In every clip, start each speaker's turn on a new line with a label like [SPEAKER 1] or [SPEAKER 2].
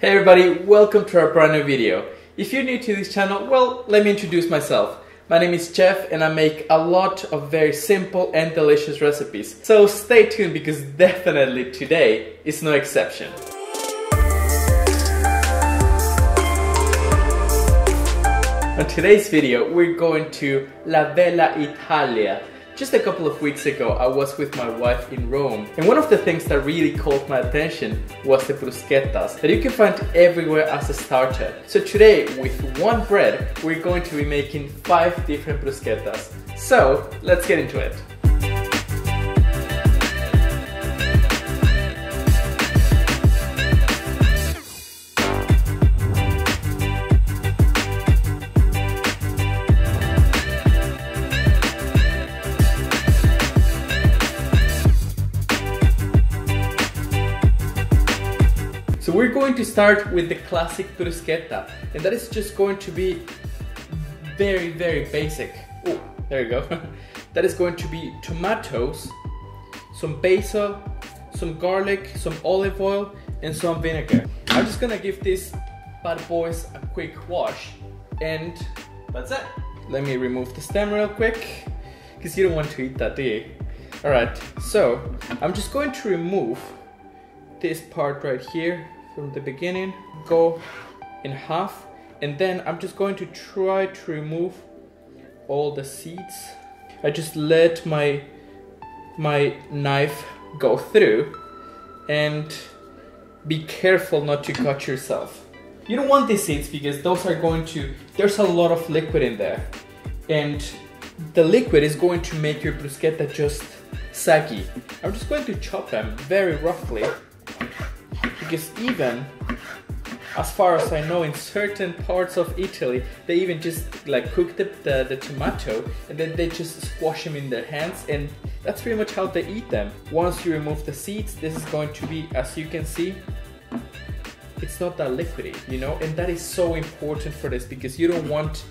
[SPEAKER 1] Hey everybody, welcome to our brand new video. If you're new to this channel, well, let me introduce myself. My name is Jeff and I make a lot of very simple and delicious recipes. So stay tuned because definitely today is no exception. On today's video, we're going to La Bella Italia. Just a couple of weeks ago, I was with my wife in Rome, and one of the things that really caught my attention was the bruschettas that you can find everywhere as a starter. So today, with one bread, we're going to be making five different bruschettas. So, let's get into it. Going to start with the classic bruschetta, and that is just going to be very, very basic. Oh, there you go. that is going to be tomatoes, some basil, some garlic, some olive oil, and some vinegar. I'm just gonna give these bad boys a quick wash, and that's it. Let me remove the stem real quick, because you don't want to eat that, do you? Alright, so I'm just going to remove this part right here from the beginning go in half and then I'm just going to try to remove all the seeds. I just let my my knife go through and be careful not to cut yourself. You don't want these seeds because those are going to there's a lot of liquid in there. And the liquid is going to make your bruschetta just saggy. I'm just going to chop them very roughly because even as far as I know in certain parts of Italy they even just like cook the, the, the, tomato and then they just squash them in their hands and that's pretty much how they eat them. Once you remove the seeds this is going to be as you can see it's not that liquidy you know and that is so important for this because you don't want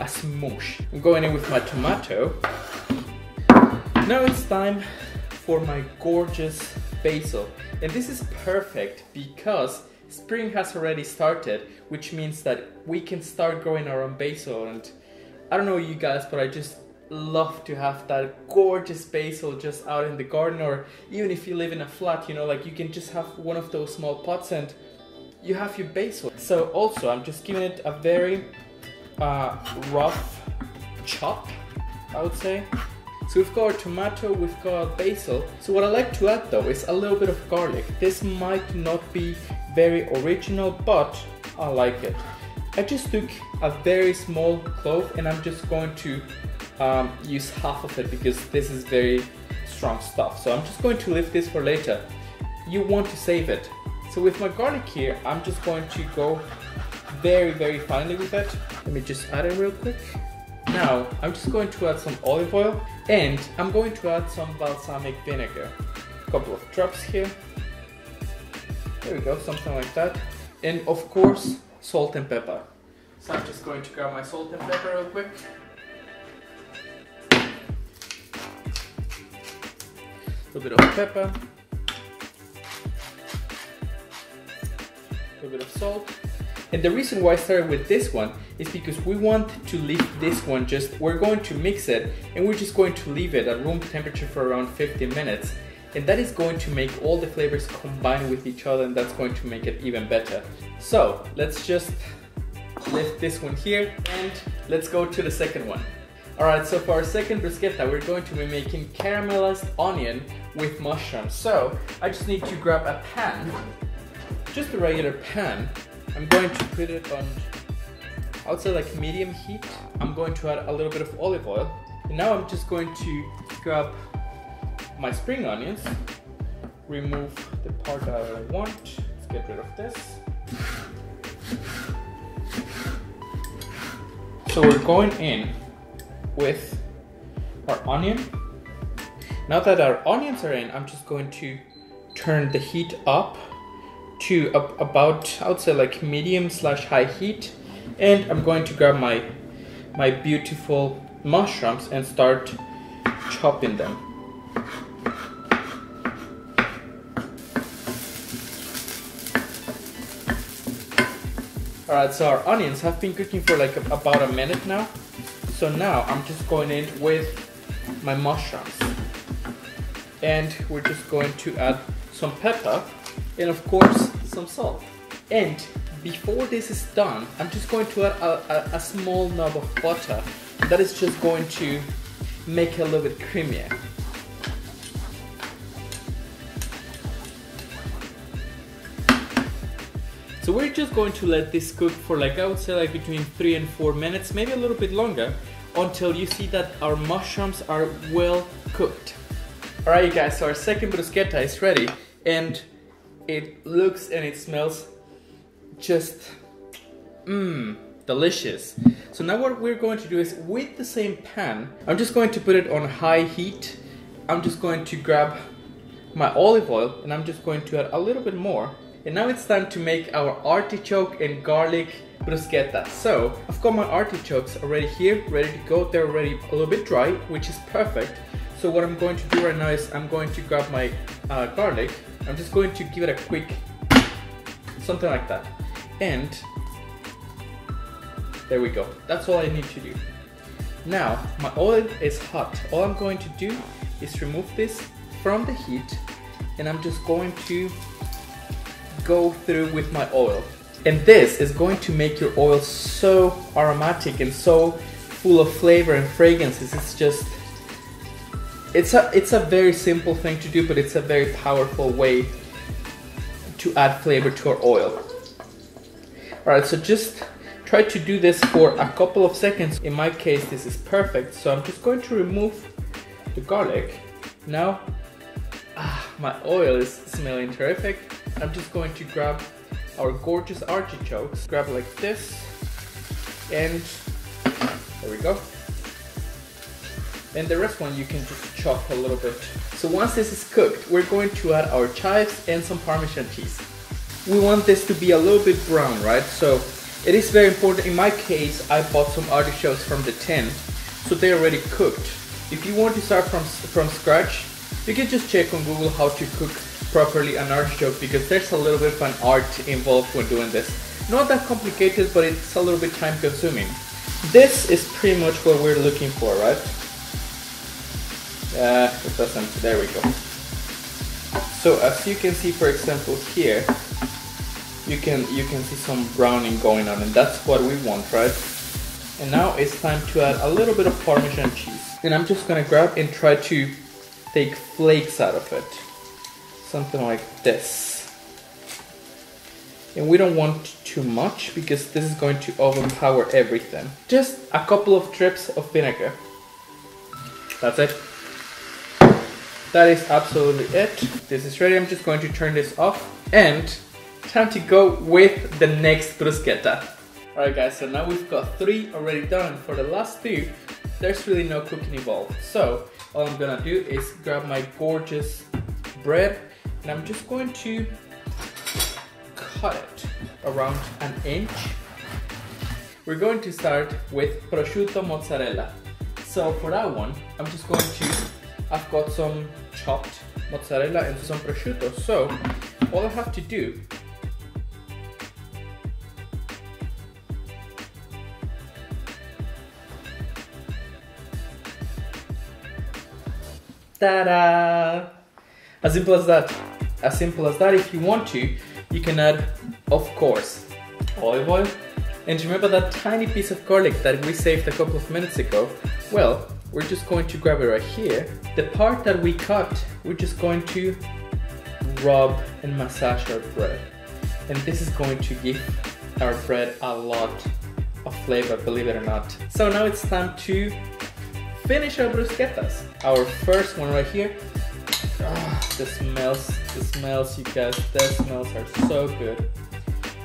[SPEAKER 1] a smoosh. I'm going in with my tomato. Now it's time for my gorgeous basil. And this is perfect because spring has already started, which means that we can start growing our own basil. And I don't know you guys, but I just love to have that gorgeous basil just out in the garden or even if you live in a flat, you know, like you can just have one of those small pots and you have your basil. So also I'm just giving it a very uh, rough chop, I would say. So we've got our tomato, we've got basil. So what I like to add though is a little bit of garlic. This might not be very original, but I like it. I just took a very small clove and I'm just going to um, use half of it because this is very strong stuff. So I'm just going to leave this for later. You want to save it. So with my garlic here, I'm just going to go very, very finely with it. Let me just add it real quick. Now, I'm just going to add some olive oil and I'm going to add some balsamic vinegar. A couple of drops here. There we go, something like that. And of course, salt and pepper. So I'm just going to grab my salt and pepper real quick. A little bit of pepper. A little bit of salt. And the reason why I started with this one is because we want to leave this one just, we're going to mix it and we're just going to leave it at room temperature for around 15 minutes. And that is going to make all the flavors combine with each other and that's going to make it even better. So let's just lift this one here and let's go to the second one. Alright, so for our second bruschetta, we're going to be making caramelized onion with mushrooms. So I just need to grab a pan, just a regular pan, I'm going to put it on, I would say like medium heat. I'm going to add a little bit of olive oil. And now I'm just going to grab my spring onions, remove the part that I want. Let's get rid of this. So we're going in with our onion. Now that our onions are in, I'm just going to turn the heat up to about I would say like medium slash high heat and I'm going to grab my my beautiful mushrooms and start chopping them. Alright, so our onions have been cooking for like about a minute now. So now I'm just going in with my mushrooms. And we're just going to add some pepper and of course some salt. And before this is done, I'm just going to add a, a, a small knob of butter. That is just going to make it a little bit creamier. So we're just going to let this cook for like, I would say like between three and four minutes, maybe a little bit longer, until you see that our mushrooms are well cooked. Alright you guys, so our second bruschetta is ready and it looks and it smells just mmm delicious. So now what we're going to do is with the same pan, I'm just going to put it on high heat. I'm just going to grab my olive oil and I'm just going to add a little bit more. And now it's time to make our artichoke and garlic bruschetta. So I've got my artichokes already here, ready to go. They're already a little bit dry, which is perfect. So what I'm going to do right now is I'm going to grab my uh, garlic. I'm just going to give it a quick, something like that. And there we go. That's all I need to do. Now, my oil is hot. All I'm going to do is remove this from the heat and I'm just going to go through with my oil. And this is going to make your oil so aromatic and so full of flavor and fragrances. It's just it's a it's a very simple thing to do, but it's a very powerful way to add flavor to our oil. Alright, so just try to do this for a couple of seconds. In my case, this is perfect. So I'm just going to remove the garlic. Now, ah, my oil is smelling terrific. I'm just going to grab our gorgeous artichokes. Grab like this. And there we go. And the rest one you can just chop a little bit. So once this is cooked, we're going to add our chives and some Parmesan cheese. We want this to be a little bit brown, right? So it is very important. In my case, I bought some artichokes from the tin, so they're already cooked. If you want to start from, from scratch, you can just check on Google how to cook properly an artichoke because there's a little bit of an art involved when doing this. Not that complicated, but it's a little bit time consuming. This is pretty much what we're looking for, right? Uh, it doesn't, there we go. So as you can see, for example, here, you can you can see some browning going on and that's what we want right? And now it's time to add a little bit of parmesan cheese. And I'm just gonna grab and try to take flakes out of it. Something like this. And we don't want too much because this is going to overpower everything. Just a couple of drips of vinegar. That's it that is absolutely it this is ready I'm just going to turn this off and time to go with the next bruschetta. Alright guys, so now we've got three already done. For the last two, there's really no cooking involved. So all I'm gonna do is grab my gorgeous bread and I'm just going to cut it around an inch. We're going to start with prosciutto mozzarella. So for that one, I'm just going to, I've got some chopped mozzarella and some prosciutto. So all I have to do Ta-da! As simple as that. As simple as that. If you want to, you can add, of course, olive oil. And remember that tiny piece of garlic that we saved a couple of minutes ago? Well, we're just going to grab it right here. The part that we cut, we're just going to rub and massage our bread. And this is going to give our bread a lot of flavor, believe it or not. So now it's time to finish our bruschettas. Our first one right here. Oh, the smells, the smells, you guys, the smells are so good.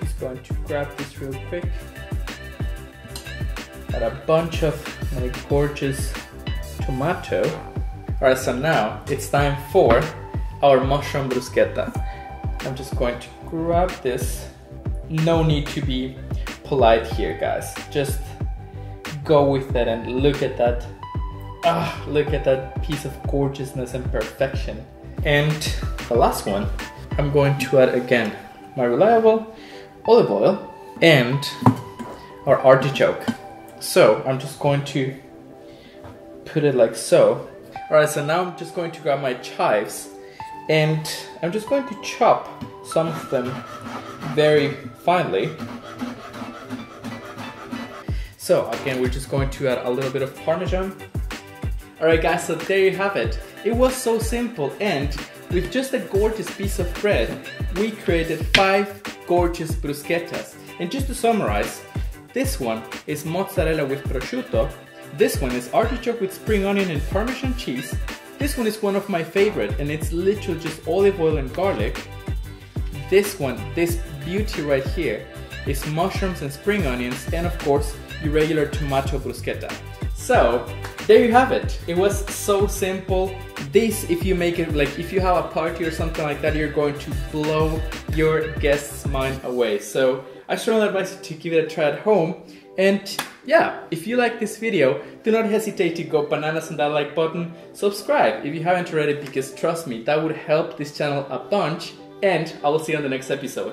[SPEAKER 1] Just going to grab this real quick. Got a bunch of my gorgeous tomato. Alright, so now it's time for our mushroom bruschetta. I'm just going to grab this. No need to be polite here, guys. Just go with it and look at that Ah, look at that piece of gorgeousness and perfection. And the last one, I'm going to add again my reliable olive oil. and our artichoke. So I'm just going to put it like so. Alright, so now I'm just going to grab my chives and I'm just going to chop some of them very finely. So again, we're just going to add a little bit of Parmesan. Alright guys, so there you have it. It was so simple and with just a gorgeous piece of bread, we created five gorgeous bruschettas. And just to summarize, this one is mozzarella with prosciutto, this one is artichoke with spring onion and parmesan cheese, this one is one of my favorite and it's literally just olive oil and garlic. This one, this beauty right here, is mushrooms and spring onions and of course your regular tomato bruschetta. So there you have it. It was so simple. This, if you make it like if you have a party or something like that, you're going to blow your guests' mind away. So I strongly advise you to give it a try at home. And yeah, if you like this video, do not hesitate to go bananas on that like button. Subscribe if you haven't already because trust me, that would help this channel a bunch. And I will see you on the next episode.